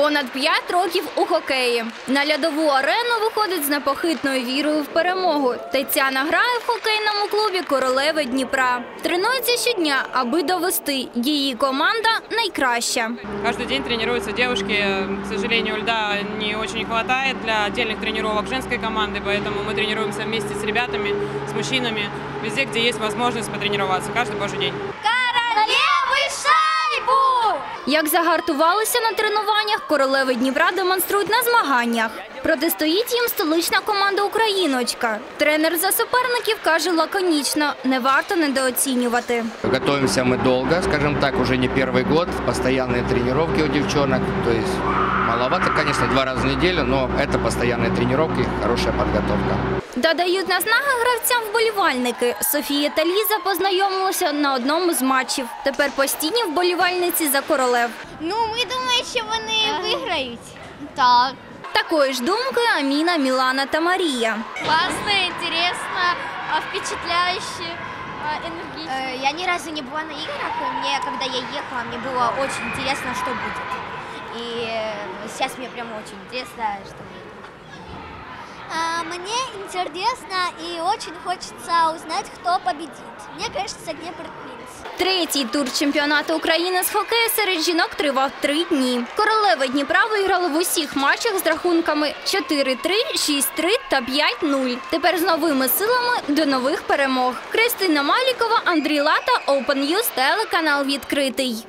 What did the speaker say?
Понад 5 років у хокеї. На льодову арену виходить з непохитною вірою в перемогу. Тетяна грає в хокейному клубі Королеви Дніпра. Тренується щодня, аби довести її команда найкраща. Каждый день тренируются девушки. К сожалению, льда не очень хватает для отдельных тренировок женской команды, поэтому мы тренируемся вместе с ребятами, с мужчинами, везде, где есть возможность потренироваться, каждый божий день. Королевы шайбу! Як загартувалися на тренуваннях, королеви Дніпра демонструють на змаганнях. Протистоїть їм столична команда Україночка. Тренер за суперників каже лаконічно: не варто недооцінювати. Готовимся мы долго, скажем так, уже не первый год. Постоянные тренировки у девчонок. То есть маловато, конечно, два раза в неделю, но это постоянные тренировки, хорошая подготовка. Додають наснаги гравцям вболівальники. Софія та Ліза познайомилися на одному з матчів. Тепер постійні вболівальниці за королев. Ну, ми думаємо, що вони виграють. Так. Такої ж думки Аміна, Мілана та Марія. Классно, интересно, а, впечатляюще, а, энергично. Э, Я ни разу не была на играх, и мне, когда я ехала, мне было очень интересно, что будет. И э, сейчас мне прям очень интересно, что. А, Мне интересно и очень хочется узнать, кто победит. Мне кажется, Днепр Квинс. Третій тур чемпіонату України з хокею серед жінок тривав три дні. Королеви Дніпра виграли в усіх матчах з рахунками 4-3, 6-3 та 5-0. Тепер з новими силами до нових перемог. Кристина Малікова, Андрій Лата, Open News, телеканал відкритий.